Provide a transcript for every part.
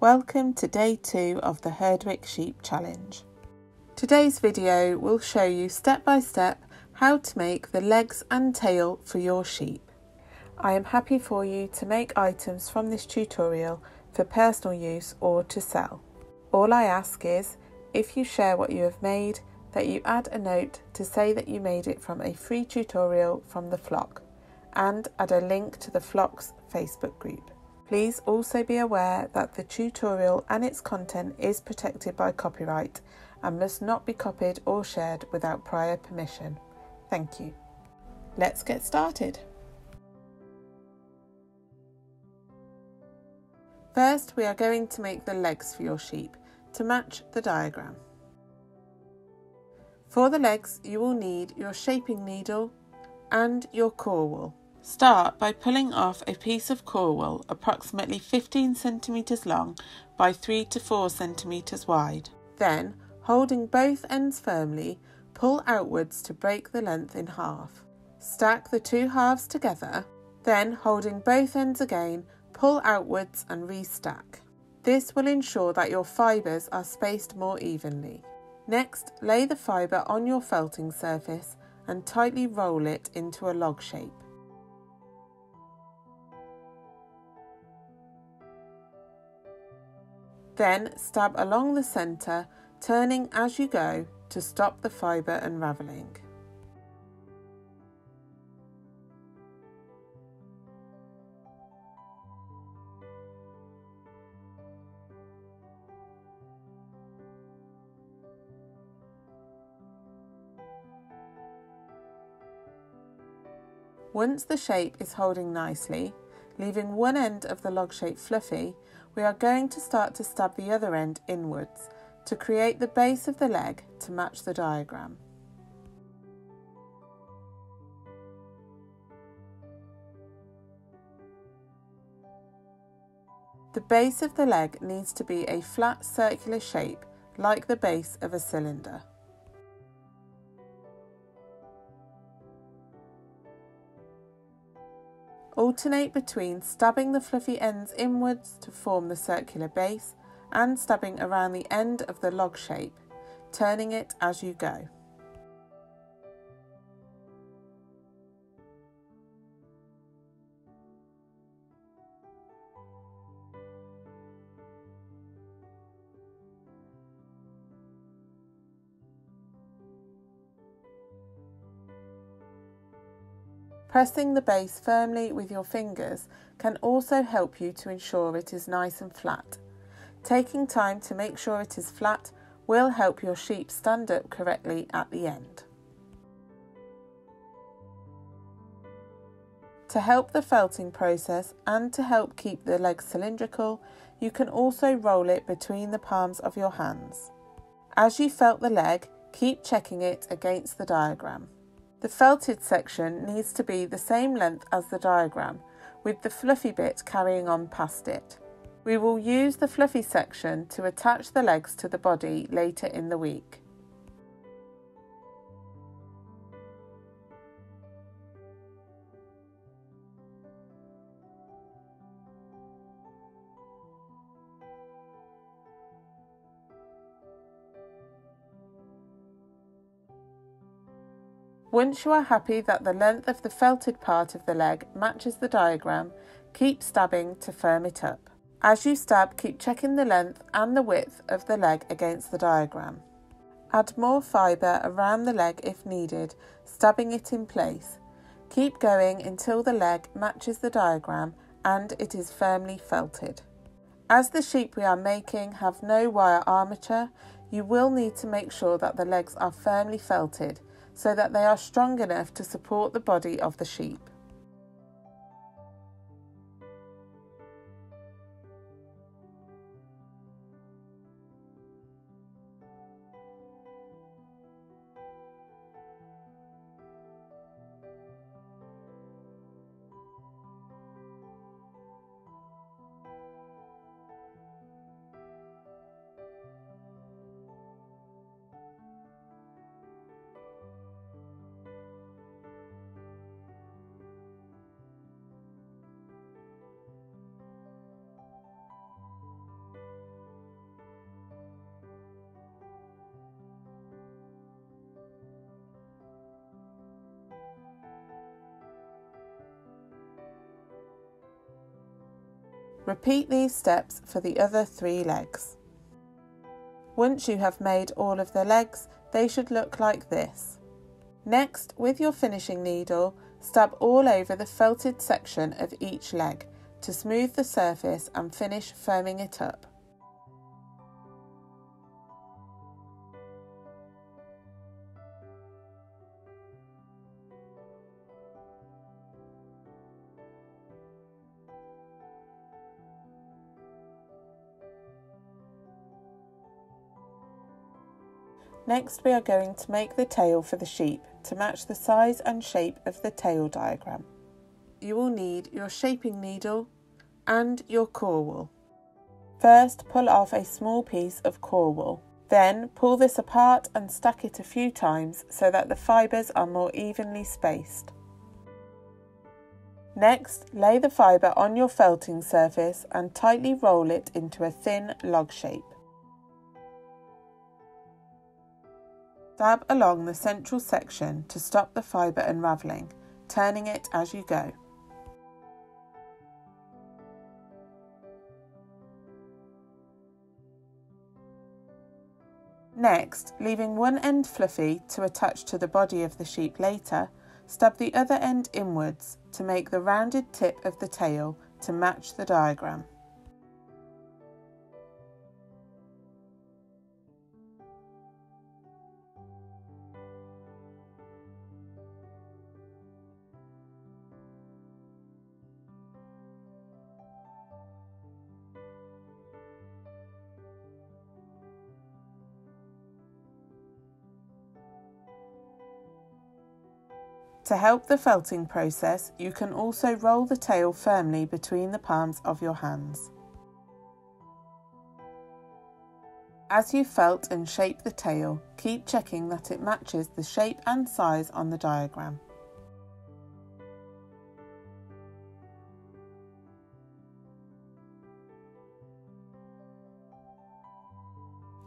Welcome to day two of the Herdwick Sheep Challenge. Today's video will show you step by step how to make the legs and tail for your sheep. I am happy for you to make items from this tutorial for personal use or to sell. All I ask is, if you share what you have made, that you add a note to say that you made it from a free tutorial from the flock and add a link to the flock's Facebook group. Please also be aware that the tutorial and its content is protected by copyright and must not be copied or shared without prior permission. Thank you. Let's get started. First, we are going to make the legs for your sheep to match the diagram. For the legs, you will need your shaping needle and your core wool. Start by pulling off a piece of core wool approximately 15 centimetres long by 3 to 4 centimetres wide. Then, holding both ends firmly, pull outwards to break the length in half. Stack the two halves together, then holding both ends again, pull outwards and restack. This will ensure that your fibres are spaced more evenly. Next, lay the fibre on your felting surface and tightly roll it into a log shape. Then stab along the centre, turning as you go to stop the fibre unravelling. Once the shape is holding nicely, leaving one end of the log shape fluffy, we are going to start to stab the other end inwards to create the base of the leg to match the diagram. The base of the leg needs to be a flat circular shape like the base of a cylinder. Alternate between stabbing the fluffy ends inwards to form the circular base and stabbing around the end of the log shape, turning it as you go. Pressing the base firmly with your fingers can also help you to ensure it is nice and flat. Taking time to make sure it is flat will help your sheep stand up correctly at the end. To help the felting process and to help keep the leg cylindrical, you can also roll it between the palms of your hands. As you felt the leg, keep checking it against the diagram. The felted section needs to be the same length as the diagram, with the fluffy bit carrying on past it. We will use the fluffy section to attach the legs to the body later in the week. Once you are happy that the length of the felted part of the leg matches the diagram, keep stabbing to firm it up. As you stab, keep checking the length and the width of the leg against the diagram. Add more fibre around the leg if needed, stabbing it in place. Keep going until the leg matches the diagram and it is firmly felted. As the sheep we are making have no wire armature, you will need to make sure that the legs are firmly felted so that they are strong enough to support the body of the sheep. Repeat these steps for the other three legs. Once you have made all of the legs, they should look like this. Next, with your finishing needle, stab all over the felted section of each leg to smooth the surface and finish firming it up. Next we are going to make the tail for the sheep to match the size and shape of the tail diagram. You will need your shaping needle and your core wool. First pull off a small piece of core wool. Then pull this apart and stack it a few times so that the fibres are more evenly spaced. Next, lay the fibre on your felting surface and tightly roll it into a thin log shape. Dab along the central section to stop the fibre unravelling, turning it as you go. Next, leaving one end fluffy to attach to the body of the sheep later, stab the other end inwards to make the rounded tip of the tail to match the diagram. To help the felting process, you can also roll the tail firmly between the palms of your hands. As you felt and shape the tail, keep checking that it matches the shape and size on the diagram.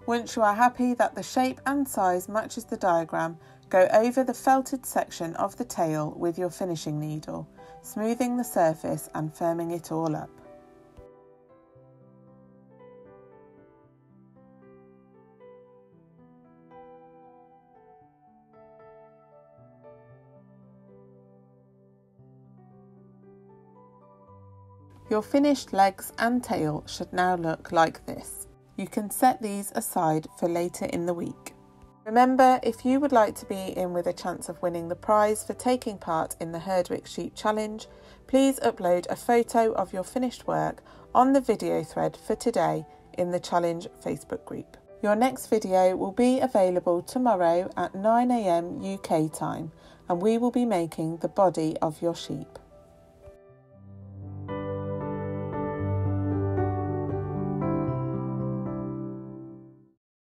Once you are happy that the shape and size matches the diagram, go over the felted section of the tail with your finishing needle, smoothing the surface and firming it all up. Your finished legs and tail should now look like this. You can set these aside for later in the week. Remember, if you would like to be in with a chance of winning the prize for taking part in the Herdwick Sheep Challenge, please upload a photo of your finished work on the video thread for today in the Challenge Facebook group. Your next video will be available tomorrow at 9am UK time and we will be making the body of your sheep.